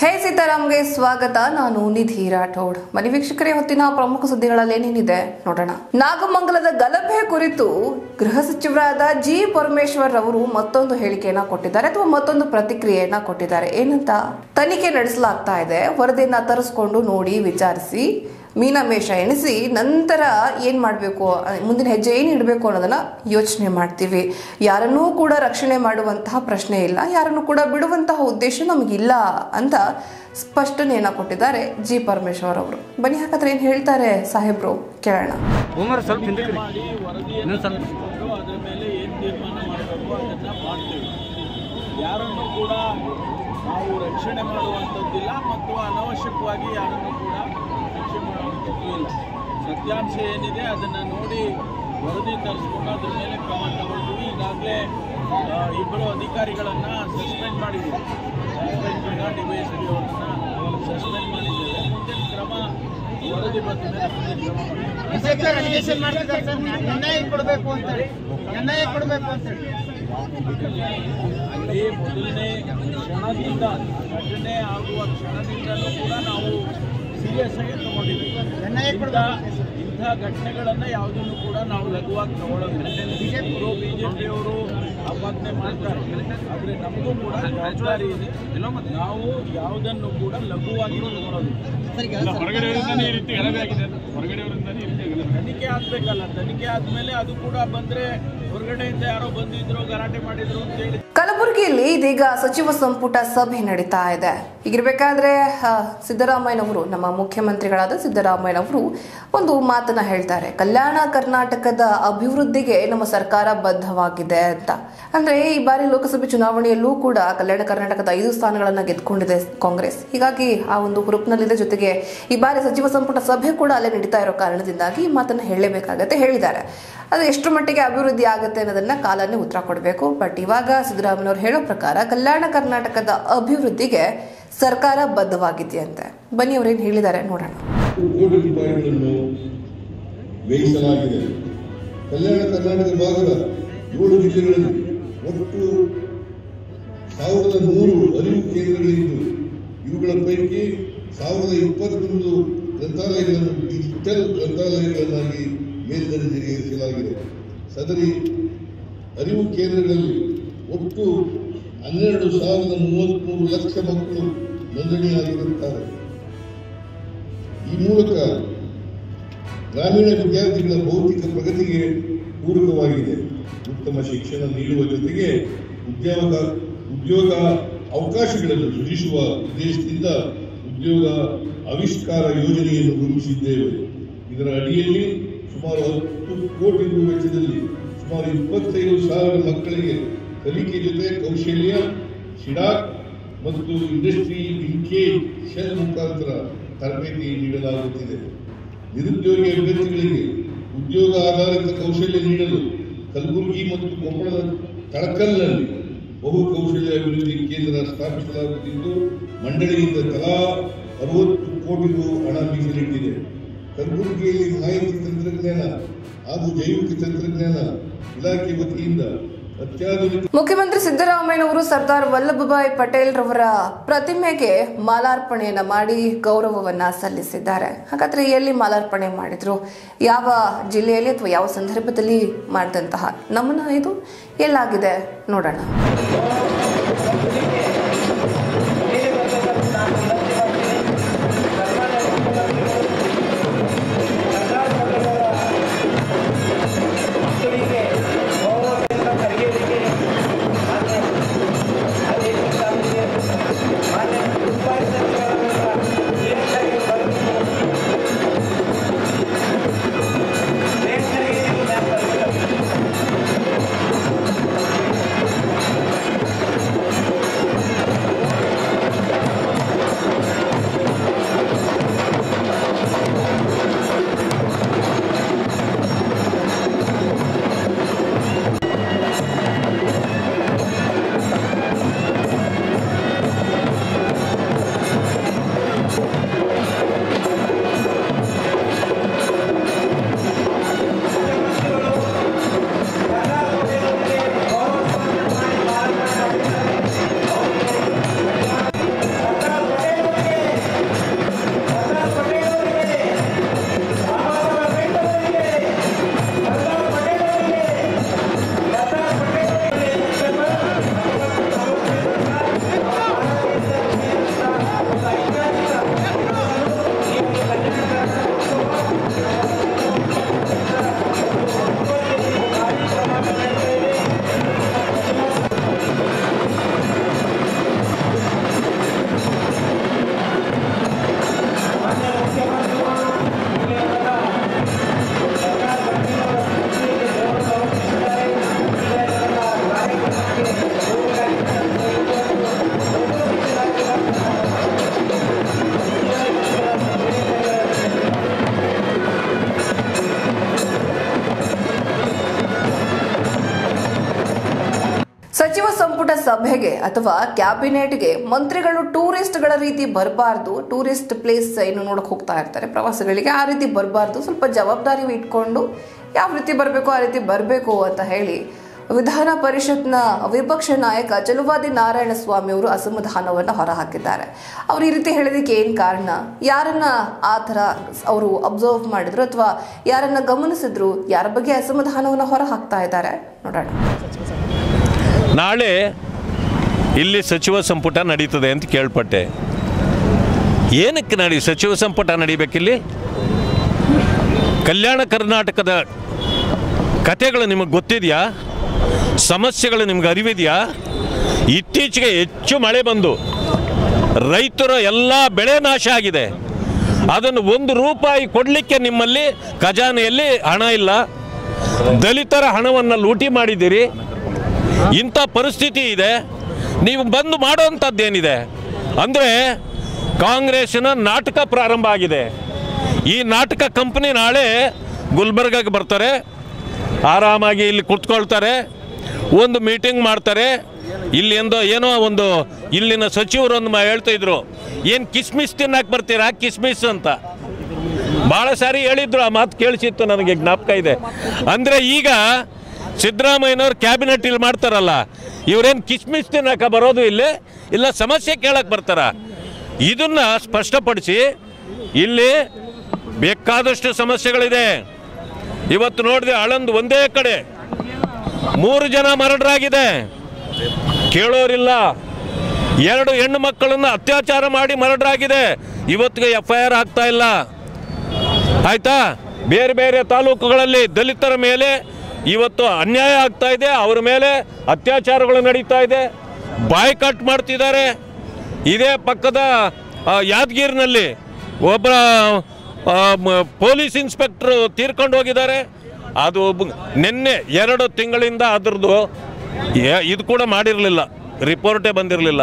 ಹೇ ಸೀತಾರಾಮ್ಗೆ ಸ್ವಾಗತ ನಾನು ನಿಧಿ ರಾಠೋಡ್ ಮನೆ ವೀಕ್ಷಕರೇ ಹೊತ್ತಿನ ಪ್ರಮುಖ ಸುದ್ದಿಗಳಲ್ಲಿ ಏನೇನಿದೆ ನೋಡೋಣ ನಾಗಮಂಗಲದ ಗಲಭೆ ಕುರಿತು ಗೃಹ ಸಚಿವರಾದ ಜಿ ಪರಮೇಶ್ವರ್ ಅವರು ಮತ್ತೊಂದು ಹೇಳಿಕೆಯನ್ನ ಕೊಟ್ಟಿದ್ದಾರೆ ಅಥವಾ ಮತ್ತೊಂದು ಪ್ರತಿಕ್ರಿಯೆಯನ್ನ ಕೊಟ್ಟಿದ್ದಾರೆ ಏನಂತ ತನಿಖೆ ನಡೆಸಲಾಗ್ತಾ ಇದೆ ವರದಿಯನ್ನ ತರಿಸ್ಕೊಂಡು ನೋಡಿ ವಿಚಾರಿಸಿ ಮೀನಮೇಷ ಎಣಿಸಿ ನಂತರ ಏನು ಮಾಡಬೇಕು? ಮುಂದಿನ ಹೆಜ್ಜೆ ಏನು ಇಡಬೇಕು ಅನ್ನೋದನ್ನ ಯೋಚನೆ ಮಾಡ್ತೀವಿ. ಯಾರನ್ನೂ ಕೂಡ ರಕ್ಷಣೆ ಮಾಡುವಂತಹ ಪ್ರಶ್ನೆ ಇಲ್ಲ ಯಾರನ್ನು ಕೂಡ ಬಿಡುವಂತಹ ಉದ್ದೇಶ ನಮಗಿಲ್ಲ ಅಂತ ಸ್ಪಷ್ಟನೆಯನ್ನ ಕೊಟ್ಟಿದ್ದಾರೆ ಜಿ ಪರಮೇಶ್ವರ್ ಅವರು. ಬನ್ನಿ ಹಾಗಾದ್ರೆ ಏನು ಹೇಳ್ತಾರೆ ಸಾಹೇಬ್ರು? ಕೇಳೋಣ. ಯಾರನ್ನು ಕೂಡ ನಾವು ರಕ್ಷಣೆ ಮಾಡುವಂಥದ್ದಿಲ್ಲ ಮತ್ತು ಅನವಶ್ಯಕವಾಗಿ ಯಾರನ್ನು ಕೂಡ ರಕ್ಷಣೆ ಮಾಡುವಂಥದ್ದು ಇಲ್ಲ ಸತ್ಯಾಂಶ ಏನಿದೆ ಅದನ್ನು ನೋಡಿ ವರದಿ ತರಿಸ್ಕೊಂಡು ಅದ್ರ ಮೇಲೆ ಕ್ರಮ ತಗೊಳ್ತೀವಿ. ಈಗಾಗಲೇ ಇಬ್ಬರು ಅಧಿಕಾರಿಗಳನ್ನು ಸಸ್ಪೆಂಡ್ ಮಾಡಿದ್ದೀವಿ suspend D Y S P ಅವರನ್ನು ಸಸ್ಪೆಂಡ್ ಮಾಡಿದ್ದೇವೆ. ಮುಂದಿನ ಕ್ರಮ ವರದಿ ಬಂದ ಮೇಲೆ ಕೊಡಬೇಕು ಅಂತೇಳಿ ಕೊಡಬೇಕು ಅಂತೇಳಿ ಅಲ್ಲಿ ಮೊದಲನೇ ಕ್ಷಣದಿಂದ ಘಟನೆ ಆಗುವ ಕ್ಷಣದಿಂದಲೂ ಕೂಡ ನಾವು ಸೀರಿಯಸ್ ಆಗಿ ತಗೊಂಡಿದ್ದೀವಿ ನ್ಯಾಯ ಇಂಥ ಘಟನೆಗಳನ್ನು ಯಾವುದನ್ನು ಕೂಡ ನಾವು ಲಘುವಾಗಿ ತಗೊಳ್ಳೋದಿಲ್ಲ ಬಿಜೆಪಿಯವರು ಬಿ ಜೆ ಪಿಯವರು ಆಪಾದನೆ ಮಾಡ್ತಾರೆ. ಆದರೆ ನಮಗೂ ಕೂಡ ಜವಾಬ್ದಾರಿ ಇದೆ. ನಾವು ಯಾವುದನ್ನು ಕೂಡ ಲಘುವಾಗಿ ತಗೊಳ್ಳೋದಿಲ್ಲ ತನಿಖೆ ಆಗ್ಬೇಕಲ್ಲ. ತನಿಖೆ ಆದ್ಮೇಲೆ ಅದು ಕೂಡ ಬಂದ್ರೆ ಹೊರಗಡೆಯಿಂದ ಯಾರೋ ಬಂದಿದ್ರು ಗಲಾಟೆ ಮಾಡಿದ್ರು ಅಂತ ಹೇಳಿ. ಕಲಬುರಗಿಯಲ್ಲಿ ಇದೀಗ ಸಚಿವ ಸಂಪುಟ ಸಭೆ ನಡೀತಾ ಇದೆ. ಹೀಗಿರ್ಬೇಕಾದ್ರೆ ಸಿದ್ದರಾಮಯ್ಯನವರು, ನಮ್ಮ ಮುಖ್ಯಮಂತ್ರಿಗಳಾದ ಸಿದ್ದರಾಮಯ್ಯನವರು ಒಂದು ಮಾತನ್ನ ಹೇಳ್ತಾರೆ. ಕಲ್ಯಾಣ ಕರ್ನಾಟಕದ ಅಭಿವೃದ್ಧಿಗೆ ನಮ್ಮ ಸರ್ಕಾರ ಬದ್ಧವಾಗಿದೆ ಅಂತ. ಅಂದ್ರೆ ಈ ಬಾರಿ ಲೋಕಸಭೆ ಚುನಾವಣೆಯಲ್ಲೂ ಕೂಡ ಕಲ್ಯಾಣ ಕರ್ನಾಟಕದ ಐದು ಸ್ಥಾನಗಳನ್ನ ಗೆದ್ದುಕೊಂಡಿದೆ ಕಾಂಗ್ರೆಸ್. ಹೀಗಾಗಿ ಆ ಒಂದು ಹುರುಪಿನಲ್ಲಿದೆ ಜೊತೆಗೆ ಈ ಬಾರಿ ಸಚಿವ ಸಂಪುಟ ಸಭೆ ಕೂಡ ಅಲ್ಲೇ ನಡೀತಾ ಇರೋ ಕಾರಣದಿಂದಾಗಿ ಈ ಮಾತನ್ನ ಹೇಳಲೇಬೇಕಾಗತ್ತೆ ಹೇಳಿದ್ದಾರೆ. ಅದು ಎಷ್ಟು ಮಟ್ಟಿಗೆ ಅಭಿವೃದ್ಧಿ ಆಗುತ್ತೆ ಅನ್ನೋದನ್ನ ಕಾಲನ್ನೇ ಉತ್ತರ ಕೊಡಬೇಕು. ಬಟ್ ಇವಾಗ ಸಿದ್ದರಾಮಯ್ಯವ್ರು ಹೇಳೋ ಪ್ರಕಾರ ಕಲ್ಯಾಣ ಕರ್ನಾಟಕದ ಅಭಿವೃದ್ಧಿಗೆ ಸರ್ಕಾರ ಬದ್ಧವಾಗಿದೆಯಂತೆ ಬನ್ನಿ ಅವ್ರೇನು ಹೇಳಿದ್ದಾರೆ ನೋಡೋಣ. ವ್ಯಯಿಸಲಾಗಿದೆ ಕಲ್ಯಾಣ ಕರ್ನಾಟಕ ಭಾಗದ ಏಳು ಜಿಲ್ಲೆಗಳಲ್ಲಿ ಒಟ್ಟು ಸಾವಿರದ ನೂರು ಅರಿವು ಕೇಂದ್ರಗಳಿದ್ದು, ಇವುಗಳ ಪೈಕಿ ಸಾವಿರದ ಇಪ್ಪತ್ತೊಂದು ಗ್ರಂಥಾಲಯಗಳನ್ನು ಡಿಜಿಟಲ್ ಗ್ರಂಥಾಲಯಗಳನ್ನಾಗಿ ಮೇಲ್ದರ್ಜೆಗೇರಿಸಲಾಗಿದೆ ಸದರಿ ಅರಿವು ಕೇಂದ್ರಗಳಲ್ಲಿ ಒಟ್ಟು ಹನ್ನೆರಡು ಸಾವಿರದ ಮೂವತ್ತ್ಮೂರು ಲಕ್ಷ ಮಕ್ಕಳು ನೋಂದಣಿಯಾಗಿರುತ್ತಾರೆ. ಈ ಮೂಲಕ ಗ್ರಾಮೀಣ ವಿದ್ಯಾರ್ಥಿಗಳ ಭೌತಿಕ ಪ್ರಗತಿಗೆ ಪೂರಕವಾಗಿದೆ. ಉತ್ತಮ ಶಿಕ್ಷಣ ನೀಡುವ ಜೊತೆಗೆ ಉದ್ಯೋಗ ಉದ್ಯೋಗ ಅವಕಾಶಗಳನ್ನು ಸೃಜಿಸುವ ಉದ್ದೇಶದಿಂದ ಉದ್ಯೋಗ ಆವಿಷ್ಕಾರ ಯೋಜನೆಯನ್ನು ರೂಪಿಸಿದ್ದೇವೆ. ಇದರ ಅಡಿಯಲ್ಲಿ ಸುಮಾರು ಹತ್ತು ಕೋಟಿ ರೂಪಾಯಿ ವೆಚ್ಚದಲ್ಲಿ ಸುಮಾರು ಇಪ್ಪತ್ತೈದು ಸಾವಿರ ಮಕ್ಕಳಿಗೆ ಕಲಿಕೆ ಜೊತೆ ಕೌಶಲ್ಯ, ಶಿಡಾಕ್ ಮತ್ತು ಇಂಡಸ್ಟ್ರಿ ಲಿಂಕೇಜ್ ಶೆಲ್ ಮುಖಾಂತರ ತರಬೇತಿ ನೀಡಲಾಗುತ್ತಿದೆ. ನಿರುದ್ಯೋಗಿ ಅಭ್ಯರ್ಥಿಗಳಿಗೆ ಉದ್ಯೋಗ ಆಧಾರಿತ ಕೌಶಲ್ಯ ನೀಡಲು ಕಲಬುರಗಿ ಮತ್ತು ಕೊಪ್ಪಳದ ತಳಕಲ್ನಲ್ಲಿ ಬಹು ಕೌಶಲ್ಯ ಅಭಿವೃದ್ಧಿ ಕೇಂದ್ರ ಸ್ಥಾಪಿಸಲಾಗುತ್ತಿದ್ದು, ಮಂಡಳಿಯಿಂದ ತಲಾ ಅರವತ್ತು ಕೋಟಿ ರು ಹಣ ಮೀಸಲಿಟ್ಟಿದೆ. ಕಲಬುರಗಿಯಲ್ಲಿ ಮಾಹಿತಿ ತಂತ್ರಜ್ಞಾನ ಹಾಗೂ ಜೈವಿಕ ತಂತ್ರಜ್ಞಾನ ಇಲಾಖೆ ವತಿಯಿಂದ ಮುಖ್ಯಮಂತ್ರಿ ಸಿದ್ದರಾಮಯ್ಯನವರು ಸರ್ದಾರ್ ವಲ್ಲಭಭಾಯ್ ಪಟೇಲ್ ರವರ ಪ್ರತಿಮೆಗೆ ಮಾಲಾರ್ಪಣೆಯನ್ನ ಮಾಡಿ ಗೌರವವನ್ನ ಸಲ್ಲಿಸಿದ್ದಾರೆ. ಹಾಗಾದ್ರೆ ಎಲ್ಲಿ ಮಾಲಾರ್ಪಣೆ ಮಾಡಿದ್ರು? ಯಾವ ಜಿಲ್ಲೆಯಲ್ಲಿ ಅಥವಾ ಯಾವ ಸಂದರ್ಭದಲ್ಲಿ ಮಾಡಿದಂತಹ ನಮನ ಇದು? ಎಲ್ಲಾಗಿದೆ ನೋಡೋಣ. ಸಂಪುಟ ಸಭೆಗೆ ಅಥವಾ ಕ್ಯಾಬಿನೆಟ್ಗೆ ಮಂತ್ರಿಗಳು ಟೂರಿಸ್ಟ್ಗಳ ರೀತಿ ಬರಬಾರ್ದು, ಟೂರಿಸ್ಟ್ ಪ್ಲೇಸ್ ಏನು ನೋಡಕ್ಕೆ ಹೋಗ್ತಾ ಇರ್ತಾರೆ. ಪ್ರವಾಸಿಗಳಿಗೆ ಆ ರೀತಿ ಬರಬಾರ್ದು. ಸ್ವಲ್ಪ ಜವಾಬ್ದಾರಿ ಇಟ್ಕೊಂಡು ಯಾವ ರೀತಿ ಬರಬೇಕು, ಆ ರೀತಿ ಬರಬೇಕು ಅಂತ ಹೇಳಿ ವಿಧಾನ ಪರಿಷತ್ನ ವಿಪಕ್ಷ ನಾಯಕ ಚಲುವಾದಿ ನಾರಾಯಣ ಸ್ವಾಮಿ ಅವರು ಅಸಮಾಧಾನವನ್ನು ಹೊರಹಾಕಿದ್ದಾರೆ. ಅವರು ಈ ರೀತಿ ಹೇಳೋದಕ್ಕೆ ಏನು ಕಾರಣ? ಯಾರನ್ನ ಆ ಥರ ಅವರು ಅಬ್ಸರ್ವ್ ಮಾಡಿದ್ರು ಅಥವಾ ಯಾರನ್ನ ಗಮನಿಸಿದ್ರು? ಯಾರ ಬಗ್ಗೆ ಅಸಮಾಧಾನವನ್ನು ಹೊರ ಹಾಕ್ತಾ ಇದ್ದಾರೆ? ನೋಡೋಣ. ನಾಳೆ ಇಲ್ಲಿ ಸಚಿವ ಸಂಪುಟ ನಡೀತದೆ ಅಂತ ಕೇಳ್ಪಟ್ಟೆ. ಏನಕ್ಕೆ ನಡಿ ಸಚಿವ ಸಂಪುಟ ನಡಿಬೇಕಿಲ್ಲಿ? ಕಲ್ಯಾಣ ಕರ್ನಾಟಕದ ಕತೆಗಳು ನಿಮಗೆ ಗೊತ್ತಿದೆಯಾ? ಸಮಸ್ಯೆಗಳು ನಿಮ್ಗೆ ಅರಿವಿದೆಯಾ? ಇತ್ತೀಚೆಗೆ ಹೆಚ್ಚು ಮಳೆ ಬಂದು ರೈತರ ಎಲ್ಲ ಬೆಳೆ ನಾಶ ಆಗಿದೆ. ಅದನ್ನು ಒಂದು ರೂಪಾಯಿ ಕೊಡಲಿಕ್ಕೆ ನಿಮ್ಮಲ್ಲಿ ಖಜಾನೆಯಲ್ಲಿ ಹಣ ಇಲ್ಲ. ದಲಿತರ ಹಣವನ್ನು ಲೂಟಿ ಮಾಡಿದ್ದೀರಿ. ಇಂಥ ಪರಿಸ್ಥಿತಿ ಇದೆ. ನೀವು ಬಂದು ಮಾಡೋವಂಥದ್ದೇನಿದೆ? ಅಂದರೆ ಕಾಂಗ್ರೆಸ್ನ ನಾಟಕ ಪ್ರಾರಂಭ ಆಗಿದೆ. ಈ ನಾಟಕ ಕಂಪನಿ ನಾಳೆ ಗುಲ್ಬರ್ಗಕ್ಕೆ ಬರ್ತಾರೆ. ಆರಾಮಾಗಿ ಇಲ್ಲಿ ಕುತ್ಕೊಳ್ತಾರೆ. ಒಂದು ಮೀಟಿಂಗ್ ಮಾಡ್ತಾರೆ. ಇಲ್ಲಿ ಎಂದೋ ಏನೋ ಒಂದು ಇಲ್ಲಿನ ಸಚಿವರು ಒಂದು ಮ- ಹೇಳ್ತಾ ಇದ್ರು, ಏನು ಕಿಸ್ಮಿಸ್ ತಿನ್ನಕ್ಕೆ ಬರ್ತೀರಾ? ಕಿಸ್ಮಿಸ್ ಅಂತ. ಭಾಳ ಸಾರಿ ಹೇಳಿದ್ರು, ಆ ಮಾತು ಕೇಳಿಸಿತ್ತು, ನನಗೆ ಜ್ಞಾಪಕ ಇದೆ. ಅಂದರೆ ಈಗ ಸಿದ್ದರಾಮಯ್ಯನವ್ರು ಕ್ಯಾಬಿನೆಟ್ ಇಲ್ಲಿ ಮಾಡ್ತಾರಲ್ಲ, ಇವರೇನು ಕಿಸ್ಮಿಸ್ ತಿನ್ನಕ ಬರೋದು ಇಲ್ಲಿ? ಇಲ್ಲ ಸಮಸ್ಯೆ ಕೇಳಕ್ಕೆ ಬರ್ತಾರ? ಇದನ್ನ ಸ್ಪಷ್ಟಪಡಿಸಿ, ಇಲ್ಲಿ ಬೇಕಾದಷ್ಟು ಸಮಸ್ಯೆಗಳಿದೆ. ಇವತ್ತು ನೋಡಿದೆ ಅಳಂದು ಒಂದೇ ಕಡೆ. ಮೂರು ಜನ ಮರಡರಾಗಿದೆ. ಕೇಳೋರಿಲ್ಲ. ಎರಡು ಹೆಣ್ಣು ಮಕ್ಕಳನ್ನು ಅತ್ಯಾಚಾರ ಮಾಡಿ ಮರಡರಾಗಿದೆ. ಇವತ್ತಿಗೆ ಎಫ್ ಐ ಆರ್ ಆಗ್ತಾ ಇಲ್ಲ. ಆಯ್ತಾ? ಬೇರೆ ಬೇರೆ ತಾಲೂಕುಗಳಲ್ಲಿ ದಲಿತರ ಮೇಲೆ ಇವತ್ತು ಅನ್ಯಾಯ ಆಗ್ತಾ ಇದೆ, ಅವರ ಮೇಲೆ ಅತ್ಯಾಚಾರಗಳು ನಡೀತಾ ಇದೆ ಬಾಯ್ಕಾಟ್ ಮಾಡ್ತಿದ್ದಾರೆ. ಇದೇ ಪಕ್ಕದ ಯಾದಗಿರಿನಲ್ಲಿ ಒಬ್ಬ ಪೊಲೀಸ್ ಇನ್ಸ್ಪೆಕ್ಟ್ರು ತೀರ್ಕೊಂಡು ಹೋಗಿದ್ದಾರೆ. ಅದು ನಿನ್ನೆ ಎರಡು ತಿಂಗಳಿಂದ ಅದರದ್ದು ಇದು ಕೂಡ ಮಾಡಿರಲಿಲ್ಲ, ರಿಪೋರ್ಟೇ ಬಂದಿರಲಿಲ್ಲ.